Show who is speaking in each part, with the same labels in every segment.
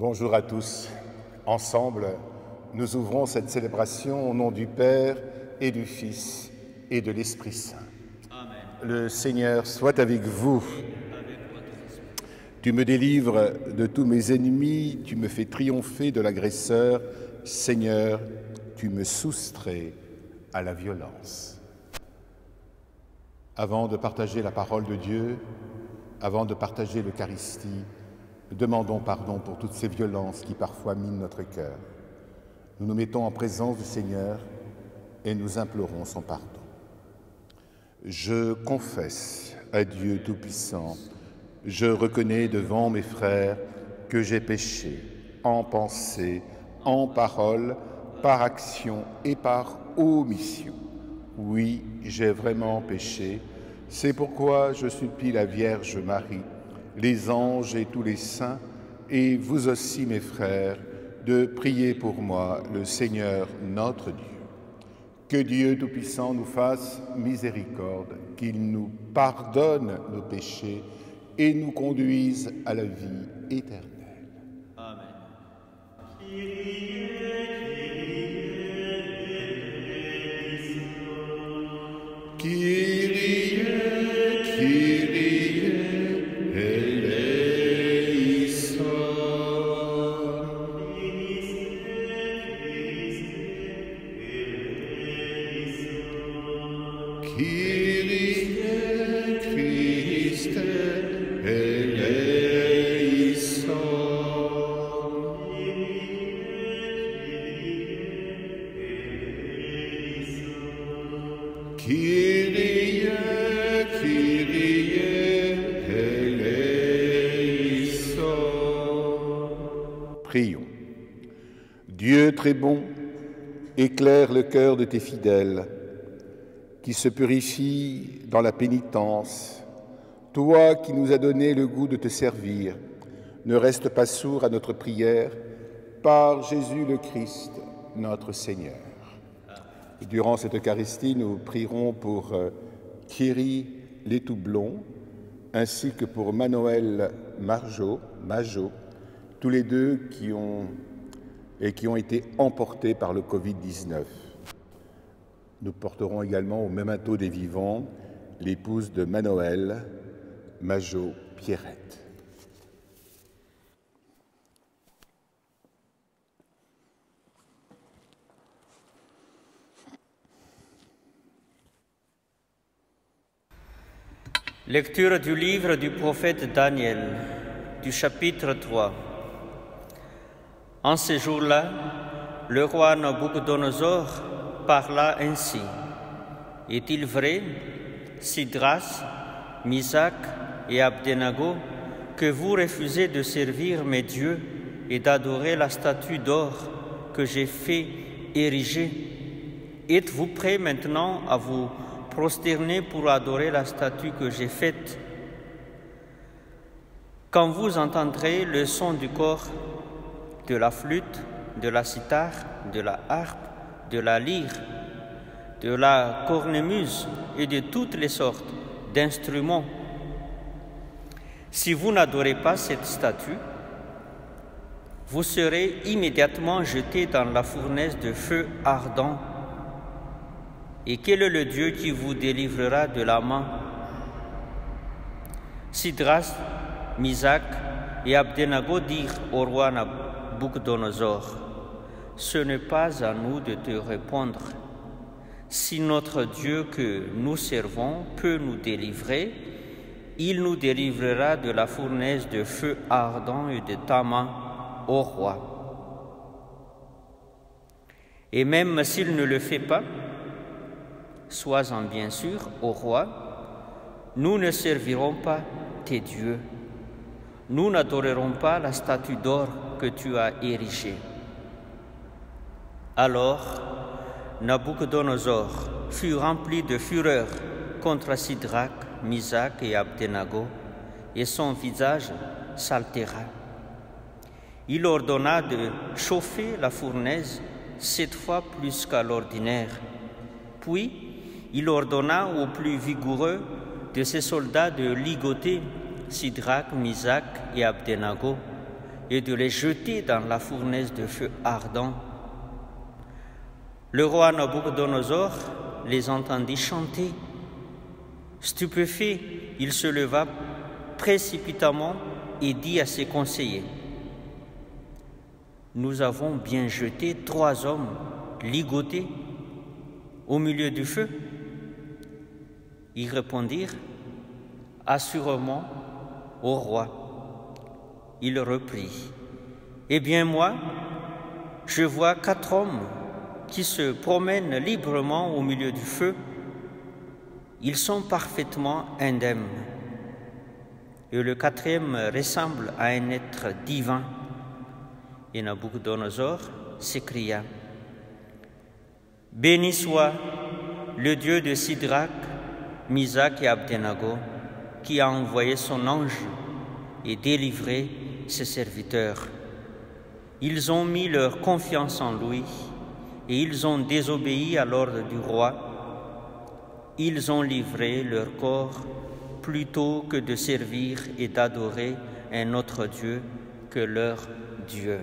Speaker 1: Bonjour à tous. Ensemble, nous ouvrons cette célébration au nom du Père et du Fils et de l'Esprit Saint. Le Seigneur soit avec vous. Tu me délivres de tous mes ennemis, tu me fais triompher de l'agresseur. Seigneur, tu me soustrais à la violence. Avant de partager la parole de Dieu, avant de partager l'Eucharistie, demandons pardon pour toutes ces violences qui parfois minent notre cœur. Nous nous mettons en présence du Seigneur et nous implorons son pardon. Je confesse à Dieu Tout-Puissant, je reconnais devant mes frères que j'ai péché en pensée, en parole, par action et par omission. Oui, j'ai vraiment péché. C'est pourquoi je supplie la Vierge Marie, les anges et tous les saints, et vous aussi mes frères, de prier pour moi le Seigneur notre Dieu. Que Dieu Tout-Puissant nous fasse miséricorde, qu'il nous pardonne nos péchés et nous conduise à la vie éternelle.
Speaker 2: Amen.
Speaker 1: Prions. Dieu très bon, éclaire le cœur de tes fidèles, qui se purifient dans la pénitence. Toi qui nous as donné le goût de te servir, ne reste pas sourd à notre prière, par Jésus le Christ, notre Seigneur. Durant cette Eucharistie, nous prierons pour euh, Thierry Létoublon ainsi que pour Manuel Marjo, Majo, tous les deux qui ont, et qui ont été emportés par le Covid-19. Nous porterons également au memento des vivants l'épouse de Manuel, Majo Pierrette.
Speaker 2: Lecture du livre du prophète Daniel, du chapitre 3. En ces jours-là, le roi Nabucodonosor parla ainsi. Est-il vrai, Sidras, Misac et Abdenago, que vous refusez de servir mes dieux et d'adorer la statue d'or que j'ai fait ériger? Êtes-vous prêts maintenant à vous prosterner pour adorer la statue que j'ai faite? Quand vous entendrez le son du corps, de la flûte, de la cithare, de la harpe, de la lyre, de la cornemuse et de toutes les sortes d'instruments. Si vous n'adorez pas cette statue, vous serez immédiatement jeté dans la fournaise de feu ardent. Et quel est le Dieu qui vous délivrera de la main? Sidras, Misac et Abdenago dirent au roi Nabucodonosor Ce n'est pas à nous de te répondre. Si notre Dieu que nous servons peut nous délivrer, il nous délivrera de la fournaise de feu ardent et de ta main, ô roi. Et même s'il ne le fait pas, sois-en bien sûr, ô roi, nous ne servirons pas tes dieux. Nous n'adorerons pas la statue d'or que tu as érigée. Alors, Nabucodonosor fut rempli de fureur contre Sidrach, Misac et Abdenago, et son visage s'altéra. Il ordonna de chauffer la fournaise sept fois plus qu'à l'ordinaire. Puis, il ordonna aux plus vigoureux de ses soldats de ligoter Sidrach, Misac et Abdenago et de les jeter dans la fournaise de feu ardent. Le roi Nabucodonosor les entendit chanter. Stupéfait, il se leva précipitamment et dit à ses conseillers, Nous avons bien jeté trois hommes ligotés au milieu du feu. Ils répondirent, Assurément au roi. Il reprit, Eh bien moi, je vois quatre hommes qui se promènent librement au milieu du feu. Ils sont parfaitement indemnes. Et le quatrième ressemble à un être divin. Et Nabucodonosor s'écria Béni soit le Dieu de Sidrach, Misak et Abdenago, qui a envoyé son ange et délivré ses serviteurs. Ils ont mis leur confiance en lui et ils ont désobéi à l'ordre du roi. Ils ont livré leur corps plutôt que de servir et d'adorer un autre Dieu que leur Dieu.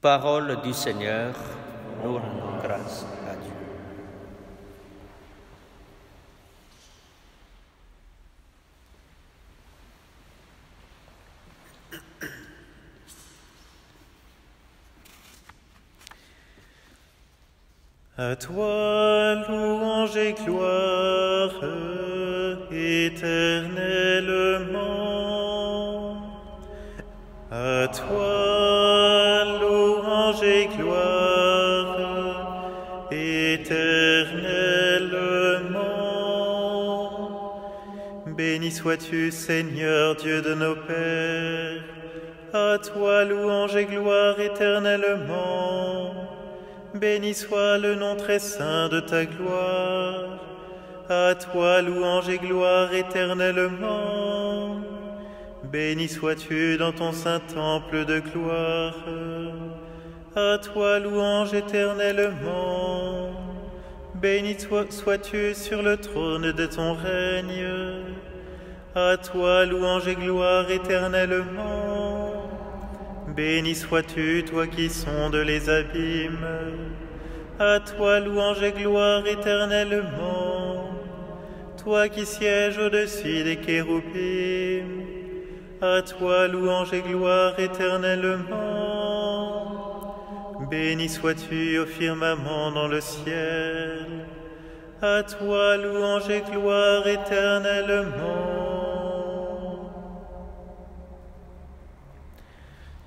Speaker 2: Parole du Seigneur, nous rendons grâce à
Speaker 3: toi, louange et gloire, éternellement. À toi, louange et gloire, éternellement. Béni sois-tu, Seigneur, Dieu de nos pères. À toi, louange et gloire éternellement. Béni soit le nom très saint de ta gloire. À toi, louange et gloire éternellement. Béni sois-tu dans ton saint temple de gloire. À toi, louange éternellement. Béni sois-tu sur le trône de ton règne. À toi, louange et gloire éternellement. Béni sois-tu, toi qui sondes les abîmes. À toi louange et gloire éternellement. Toi qui sièges au-dessus des kéroubim. À toi louange et gloire éternellement. Béni sois-tu au firmament dans le ciel. À toi louange et gloire éternellement.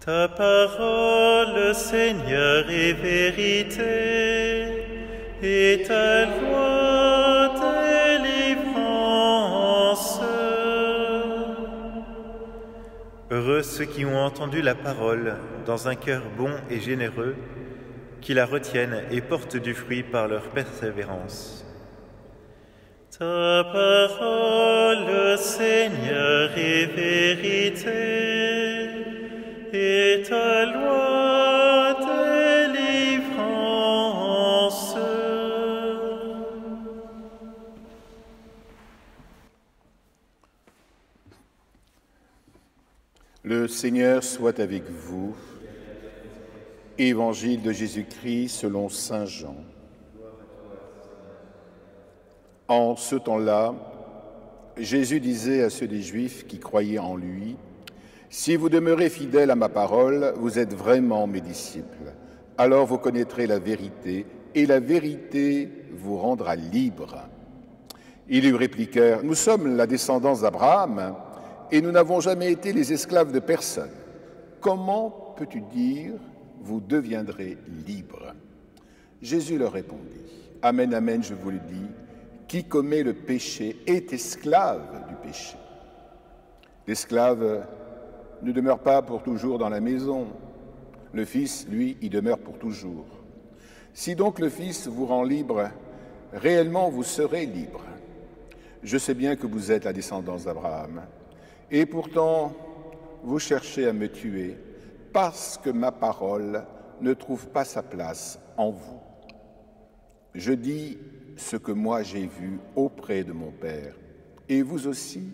Speaker 3: Ta parole, Seigneur, est vérité, et ta loi délivrance. Heureux ceux qui ont entendu la parole dans un cœur bon et généreux, qui la retiennent et portent du fruit par leur persévérance. Ta parole, Seigneur, est vérité
Speaker 1: Le Seigneur soit avec vous. Évangile de Jésus-Christ selon Saint Jean. En ce temps-là, Jésus disait à ceux des Juifs qui croyaient en lui, Si vous demeurez fidèles à ma parole, vous êtes vraiment mes disciples. Alors vous connaîtrez la vérité, et la vérité vous rendra libre. Ils lui répliquèrent, Nous sommes la descendance d'Abraham, et nous n'avons jamais été les esclaves de personne. Comment peux-tu dire, vous deviendrez libres Jésus leur répondit, Amen, Amen, je vous le dis, qui commet le péché est esclave du péché. L'esclave ne demeure pas pour toujours dans la maison. Le Fils, lui, y demeure pour toujours. Si donc le Fils vous rend libre, réellement vous serez libre. Je sais bien que vous êtes la descendance d'Abraham, et pourtant vous cherchez à me tuer parce que ma parole ne trouve pas sa place en vous. Je dis ce que moi j'ai vu auprès de mon Père, et vous aussi,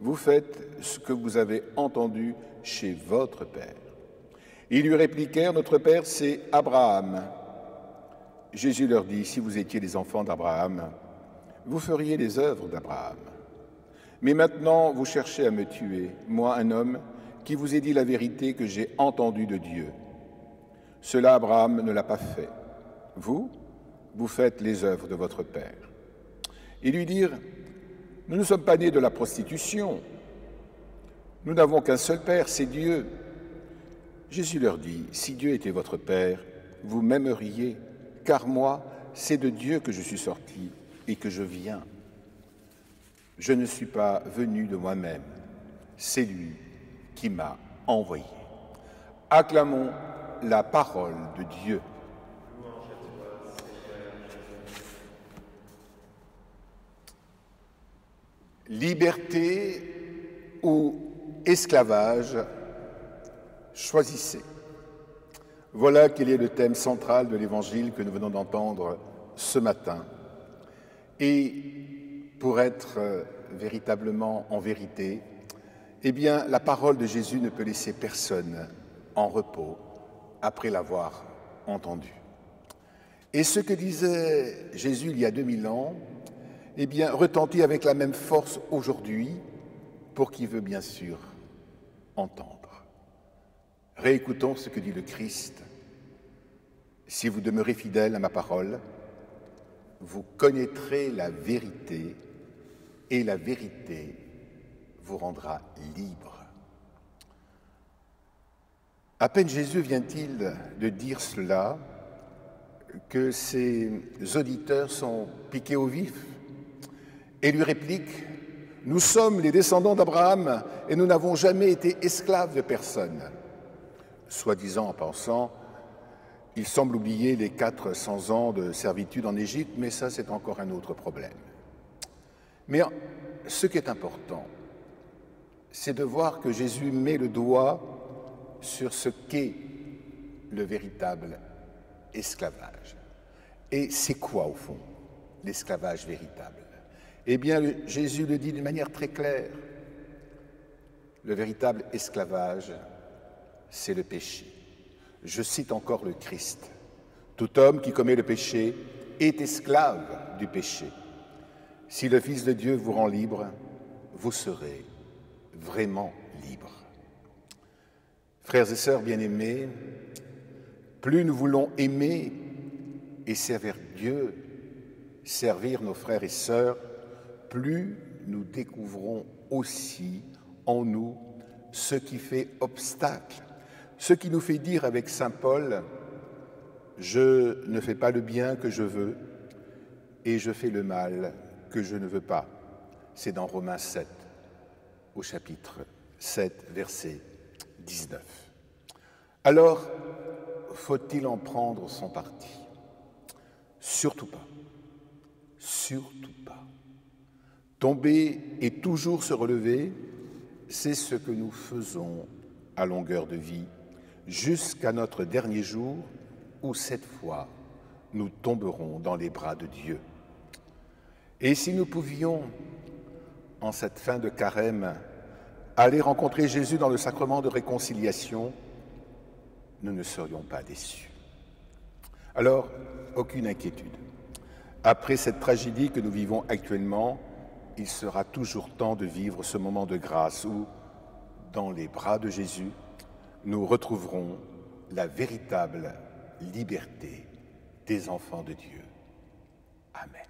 Speaker 1: vous faites ce que vous avez entendu chez votre Père. Ils lui répliquèrent, Notre Père, c'est Abraham. Jésus leur dit, Si vous étiez les enfants d'Abraham, vous feriez les œuvres d'Abraham. Mais maintenant, vous cherchez à me tuer, moi, un homme qui vous ai dit la vérité que j'ai entendue de Dieu. Cela, Abraham ne l'a pas fait. Vous, vous faites les œuvres de votre Père. Ils lui dirent, Nous ne sommes pas nés de la prostitution. Nous n'avons qu'un seul Père, c'est Dieu. Jésus leur dit, Si Dieu était votre Père, vous m'aimeriez, car moi, c'est de Dieu que je suis sorti et que je viens. Je ne suis pas venu de moi-même, c'est lui qui m'a envoyé. Acclamons la parole de Dieu. Liberté ou esclavage, choisissez. Voilà quel est le thème central de l'évangile que nous venons d'entendre ce matin. Et pour être véritablement en vérité, eh bien, la parole de Jésus ne peut laisser personne en repos après l'avoir entendu. Et ce que disait Jésus il y a 2000 ans, eh bien, retentit avec la même force aujourd'hui pour qui veut bien sûr entendre. Réécoutons ce que dit le Christ. Si vous demeurez fidèle à ma parole, vous connaîtrez la vérité et la vérité vous rendra libre. À peine Jésus vient-il de dire cela que ses auditeurs sont piqués au vif et lui répliquent Nous sommes les descendants d'Abraham et nous n'avons jamais été esclaves de personne. Soi-disant en pensant il semble oublier les 400 ans de servitude en Égypte, mais ça c'est encore un autre problème. Mais ce qui est important, c'est de voir que Jésus met le doigt sur ce qu'est le véritable esclavage. Et c'est quoi, au fond, l'esclavage véritable? Eh bien, Jésus le dit d'une manière très claire. Le véritable esclavage, c'est le péché. Je cite encore le Christ. Tout homme qui commet le péché est esclave du péché. Si le Fils de Dieu vous rend libre, vous serez vraiment libre. Frères et sœurs bien-aimés, plus nous voulons aimer et servir Dieu, servir nos frères et sœurs, plus nous découvrons aussi en nous ce qui fait obstacle, ce qui nous fait dire avec Saint Paul, je ne fais pas le bien que je veux et je fais le mal que je ne veux pas. C'est dans Romains 7, au chapitre 7, verset 19. Alors, faut-il en prendre son parti? Surtout pas. Surtout pas. Tomber et toujours se relever, c'est ce que nous faisons à longueur de vie, jusqu'à notre dernier jour où cette fois nous tomberons dans les bras de Dieu. Et si nous pouvions, en cette fin de carême, aller rencontrer Jésus dans le sacrement de réconciliation, nous ne serions pas déçus. Alors, aucune inquiétude. Après cette tragédie que nous vivons actuellement, il sera toujours temps de vivre ce moment de grâce où, dans les bras de Jésus, nous retrouverons la véritable liberté des enfants de Dieu. Amen.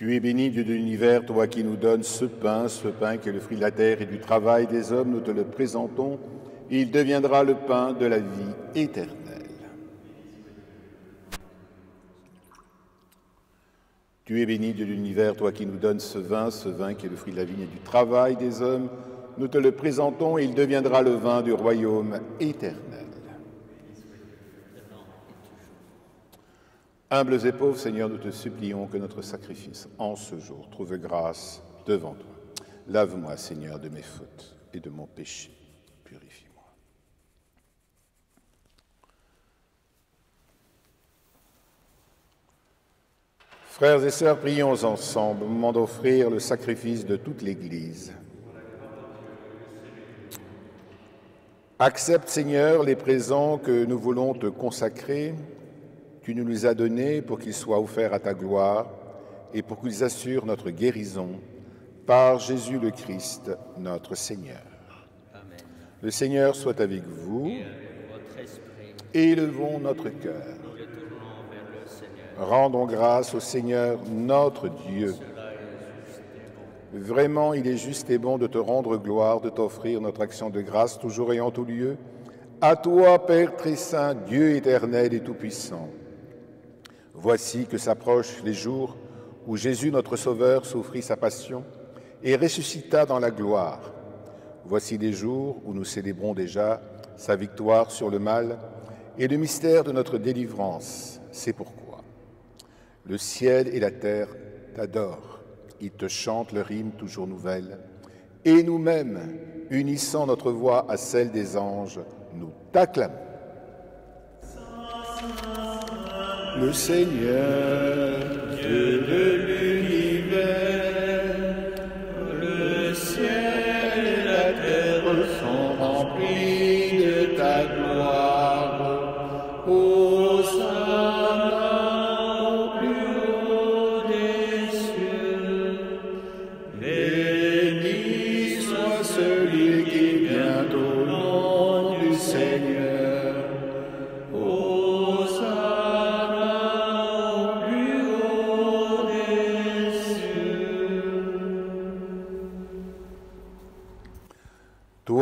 Speaker 1: Tu es béni, Dieu de l'univers, toi qui nous donnes ce pain, ce pain qui est le fruit de la terre et du travail des hommes, nous te le présentons. Il deviendra le pain de la vie éternelle. Tu es béni de l'univers, toi qui nous donnes ce vin, ce vin qui est le fruit de la vigne et du travail des hommes. Nous te le présentons et il deviendra le vin du royaume éternel. Humbles et pauvres, Seigneur, nous te supplions que notre sacrifice en ce jour trouve grâce devant toi. Lave-moi, Seigneur, de mes fautes et de mon péché. Purifie-moi. Frères et sœurs, prions ensemble au moment d'offrir le sacrifice de toute l'Église. Accepte, Seigneur, les présents que nous voulons te consacrer. Tu nous les as donnés pour qu'ils soient offerts à ta gloire et pour qu'ils assurent notre guérison par Jésus le Christ, notre Seigneur.
Speaker 2: Amen.
Speaker 1: Le Seigneur soit avec vous.
Speaker 2: Et avec votre esprit,
Speaker 1: Élevons notre cœur.
Speaker 2: nous le tournons vers le Seigneur.
Speaker 1: Rendons grâce au Seigneur notre Dieu. Vraiment, il est juste et bon de te rendre gloire, de t'offrir notre action de grâce toujours et en tout lieu. À toi, Père très saint, Dieu éternel et tout-puissant. Voici que s'approchent les jours où Jésus, notre Sauveur, souffrit sa passion et ressuscita dans la gloire. Voici les jours où nous célébrons déjà sa victoire sur le mal et le mystère de notre délivrance. C'est pourquoi le ciel et la terre t'adorent. Ils te chantent leur hymne toujours nouvelle. Et nous-mêmes, unissant notre voix à celle des anges, nous t'acclamons. Le Seigneur, de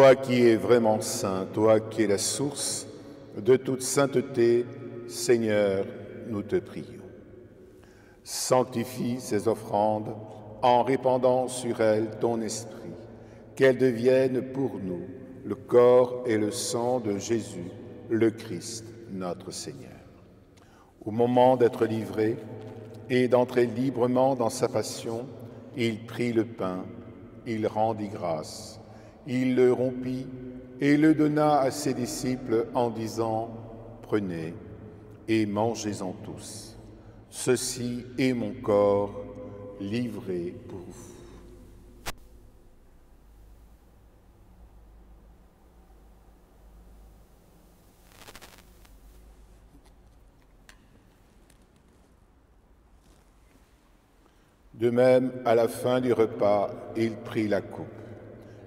Speaker 1: Toi qui es vraiment saint, toi qui es la source de toute sainteté, Seigneur, nous te prions. Sanctifie ces offrandes en répandant sur elles ton esprit, qu'elles deviennent pour nous le corps et le sang de Jésus, le Christ, notre Seigneur. Au moment d'être livré et d'entrer librement dans sa passion, il prit le pain, il rendit grâce, il le rompit et le donna à ses disciples en disant, Prenez et mangez-en tous. Ceci est mon corps livré pour vous. De même, à la fin du repas, il prit la coupe.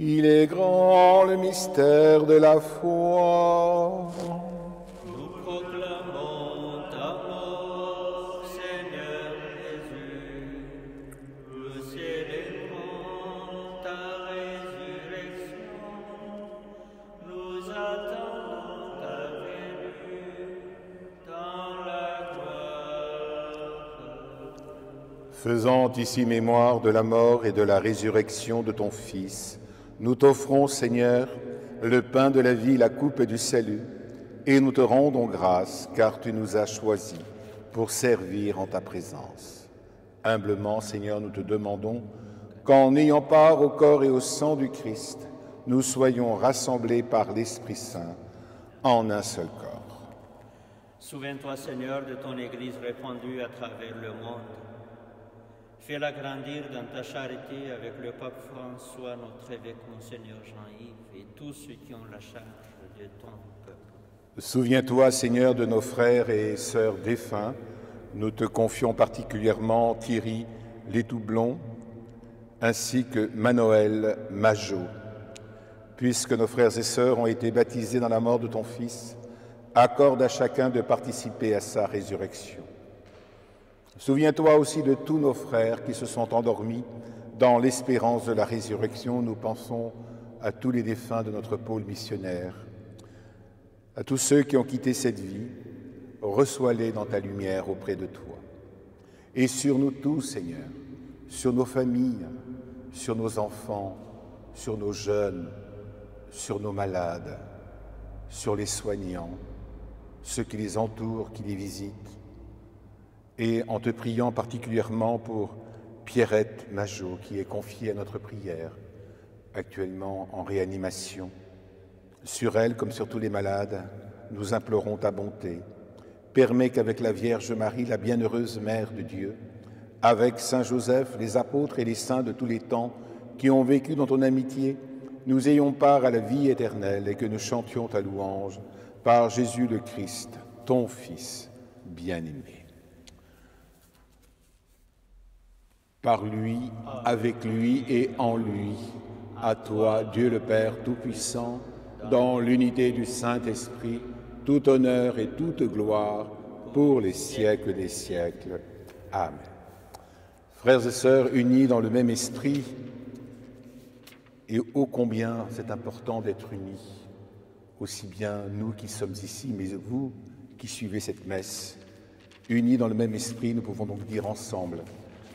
Speaker 1: Il est grand le mystère de la foi.
Speaker 2: Nous proclamons ta mort, Seigneur Jésus. Nous célébrons ta résurrection. Nous attendons ta venue dans la gloire.
Speaker 1: Faisant ici mémoire de la mort et de la résurrection de ton Fils, nous t'offrons, Seigneur, le pain de la vie, la coupe du salut, et nous te rendons grâce, car tu nous as choisis pour servir en ta présence. Humblement, Seigneur, nous te demandons qu'en ayant part au corps et au sang du Christ, nous soyons rassemblés par l'Esprit Saint en un seul corps.
Speaker 2: Souviens-toi, Seigneur, de ton Église répandue à travers le monde. Fais-la grandir dans ta charité avec le pape François, notre évêque Monseigneur Jean-Yves et tous ceux qui ont la charge de ton peuple.
Speaker 1: Souviens-toi, Seigneur, de nos frères et sœurs défunts. Nous te confions particulièrement Thierry Létoublon ainsi que Manoël Majot. Puisque nos frères et sœurs ont été baptisés dans la mort de ton Fils, accorde à chacun de participer à sa résurrection. Souviens-toi aussi de tous nos frères qui se sont endormis dans l'espérance de la résurrection. Nous pensons à tous les défunts de notre pôle missionnaire, à tous ceux qui ont quitté cette vie. Reçois-les dans ta lumière auprès de toi. Et sur nous tous, Seigneur, sur nos familles, sur nos enfants, sur nos jeunes, sur nos malades, sur les soignants, ceux qui les entourent, qui les visitent, et en te priant particulièrement pour Pierrette Majot, qui est confiée à notre prière, actuellement en réanimation. Sur elle, comme sur tous les malades, nous implorons ta bonté. Permets qu'avec la Vierge Marie, la bienheureuse Mère de Dieu, avec Saint Joseph, les apôtres et les saints de tous les temps qui ont vécu dans ton amitié, nous ayons part à la vie éternelle et que nous chantions ta louange par Jésus le Christ, ton Fils bien-aimé. Par lui, avec lui et en lui, à toi, Dieu le Père Tout-Puissant, dans l'unité du Saint-Esprit, tout honneur et toute gloire pour les siècles des siècles. Amen. Frères et sœurs unis dans le même esprit, et ô combien c'est important d'être unis, aussi bien nous qui sommes ici, mais vous qui suivez cette messe. Unis dans le même esprit, nous pouvons donc dire ensemble,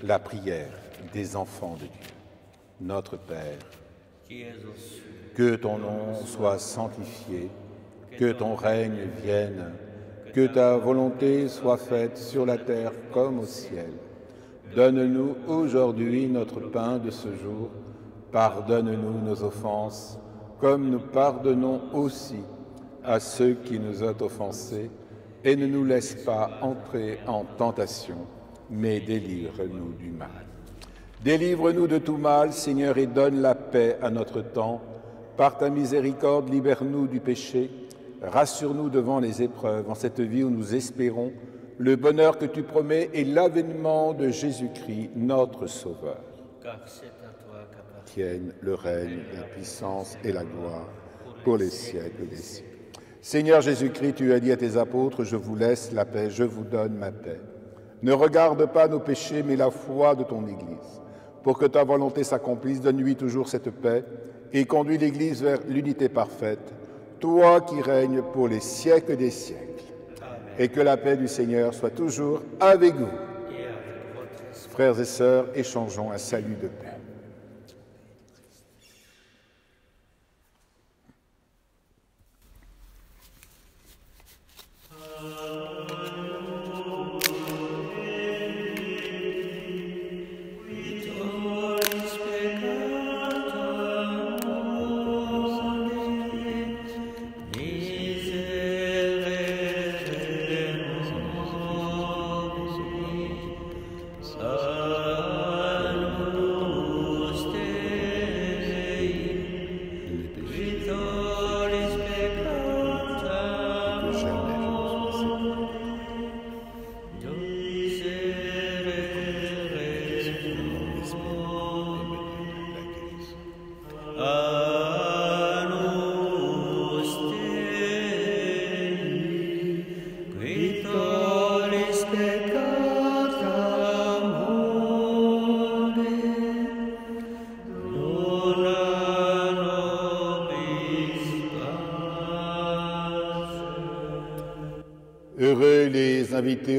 Speaker 1: la prière des enfants de Dieu. Notre Père, que ton nom soit sanctifié, que ton règne vienne, que ta volonté soit faite sur la terre comme au ciel. Donne-nous aujourd'hui notre pain de ce jour. Pardonne-nous nos offenses, comme nous pardonnons aussi à ceux qui nous ont offensés, et ne nous laisse pas entrer en tentation mais délivre-nous du mal. Délivre-nous de tout mal, Seigneur, et donne la paix à notre temps. Par ta miséricorde, libère-nous du péché, rassure-nous devant les épreuves, en cette vie où nous espérons le bonheur que tu promets et l'avènement de Jésus-Christ, notre Sauveur.
Speaker 2: Car c'est à toi
Speaker 1: Tienne le règne, la puissance et la gloire pour les siècles des siècles. Seigneur Jésus-Christ, tu as dit à tes apôtres, je vous laisse la paix, je vous donne ma paix. Ne regarde pas nos péchés, mais la foi de ton Église. Pour que ta volonté s'accomplisse, donne-lui toujours cette paix et conduis l'Église vers l'unité parfaite, toi qui règnes pour les siècles des siècles. Et que la paix du Seigneur soit toujours avec vous. Frères et sœurs, échangeons un salut de paix.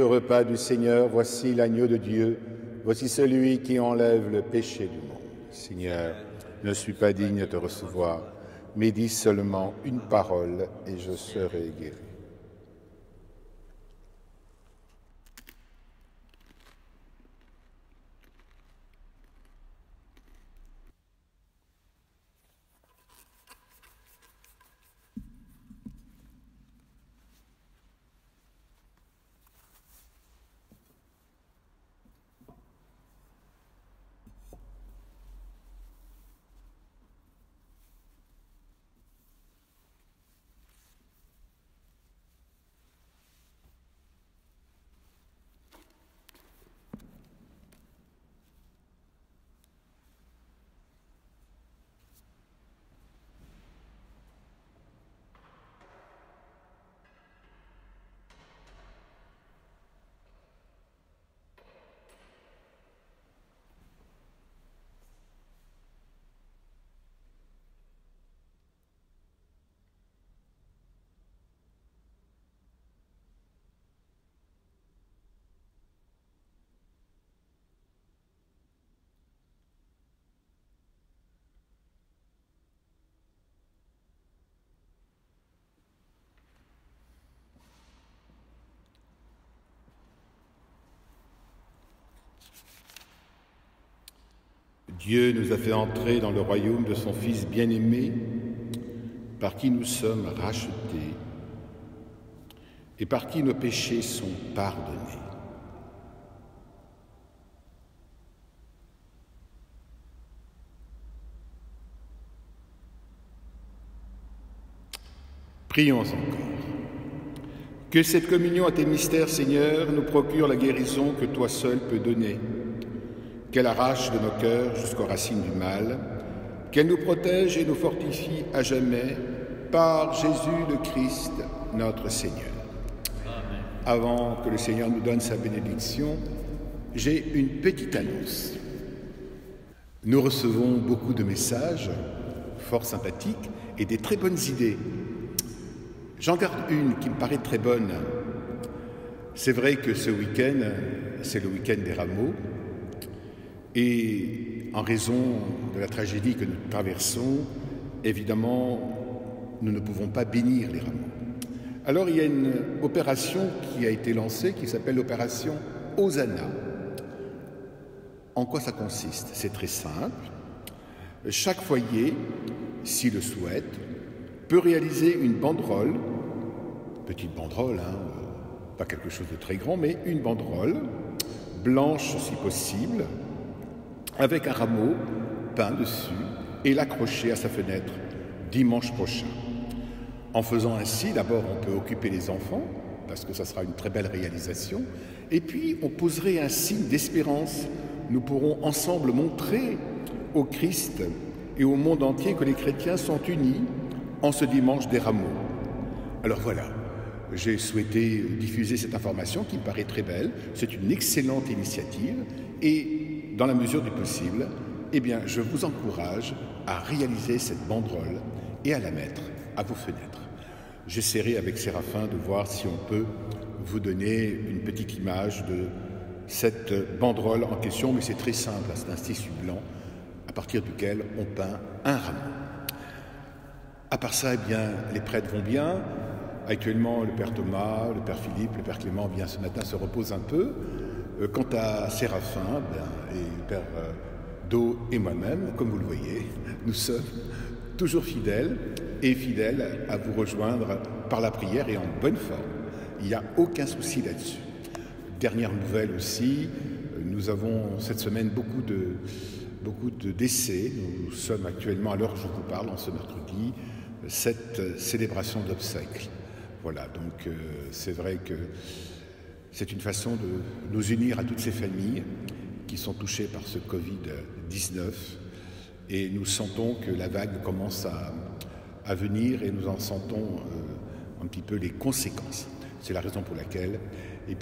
Speaker 1: Au repas du Seigneur, voici l'agneau de Dieu, voici celui qui enlève le péché du monde. Seigneur, ne suis pas digne de te recevoir, mais dis seulement une parole et je serai guéri. Dieu nous a fait entrer dans le royaume de son Fils bien-aimé, par qui nous sommes rachetés et par qui nos péchés sont pardonnés. Prions encore. Que cette communion à tes mystères, Seigneur, nous procure la guérison que toi seul peux donner, qu'elle arrache de nos cœurs jusqu'aux racines du mal, qu'elle nous protège et nous fortifie à jamais par Jésus le Christ, notre Seigneur. Avant que le Seigneur nous donne sa bénédiction, j'ai une petite annonce. Nous recevons beaucoup de messages fort sympathiques et des très bonnes idées J'en garde une qui me paraît très bonne. C'est vrai que ce week-end, c'est le week-end des rameaux, et en raison de la tragédie que nous traversons, évidemment, nous ne pouvons pas bénir les rameaux. Alors il y a une opération qui a été lancée qui s'appelle l'opération Osana. En quoi ça consiste? C'est très simple. Chaque foyer, s'il le souhaite, peut réaliser une banderole, petite banderole, hein, euh, pas quelque chose de très grand, mais une banderole, blanche si possible, avec un rameau peint dessus et l'accrocher à sa fenêtre dimanche prochain. En faisant ainsi, d'abord on peut occuper les enfants, parce que ça sera une très belle réalisation, et puis on poserait un signe d'espérance. Nous pourrons ensemble montrer au Christ et au monde entier que les chrétiens sont unis en ce dimanche des rameaux. Alors voilà, j'ai souhaité diffuser cette information qui me paraît très belle. C'est une excellente initiative et dans la mesure du possible, eh bien, je vous encourage à réaliser cette banderole et à la mettre à vos fenêtres. J'essaierai avec Séraphin de voir si on peut vous donner une petite image de cette banderole en question, mais c'est très simple, c'est un tissu blanc à partir duquel on peint un rameau. À part ça, eh bien, les prêtres vont bien. Actuellement, le Père Thomas, le Père Philippe, le Père Clément, bien, ce matin, se reposent un peu. Euh, quant à Séraphin, et le Père euh, Do et moi-même, comme vous le voyez, nous sommes toujours fidèles et fidèles à vous rejoindre par la prière et en bonne forme. Il n'y a aucun souci là-dessus. Dernière nouvelle aussi, nous avons cette semaine beaucoup de, beaucoup de décès. Nous sommes actuellement, à l'heure où je vous parle, en ce mercredi, cette célébration d'obsèques. Voilà, donc euh, c'est vrai que c'est une façon de nous unir à toutes ces familles qui sont touchées par ce Covid-19 et nous sentons que la vague commence à, venir et nous en sentons euh, un petit peu les conséquences. C'est la raison pour laquelle eh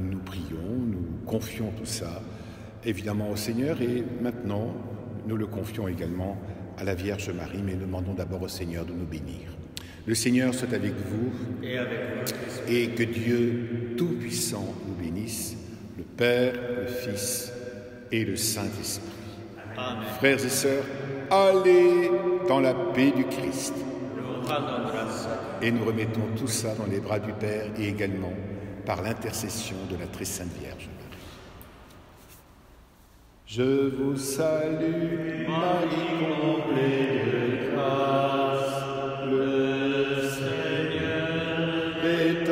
Speaker 1: nous prions, nous confions tout ça évidemment au Seigneur et maintenant nous le confions également à la Vierge Marie, mais demandons d'abord au Seigneur de nous bénir. Le Seigneur soit avec vous
Speaker 2: et, avec
Speaker 1: et que Dieu Tout-Puissant nous bénisse, le Père, le Fils et le Saint-Esprit. Frères et sœurs, allez dans la paix du Christ. Et nous remettons tout ça dans les bras du Père et également par l'intercession de la très sainte Vierge. Je vous salue, Marie comblée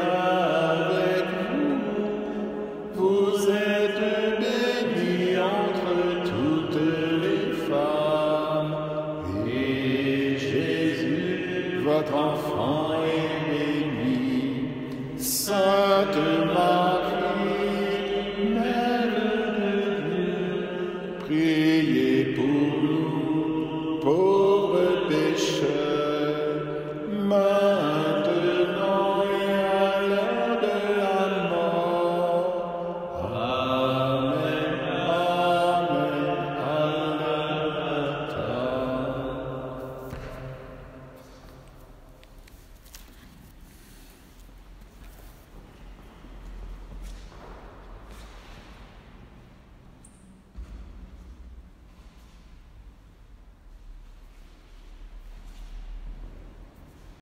Speaker 1: Seigneur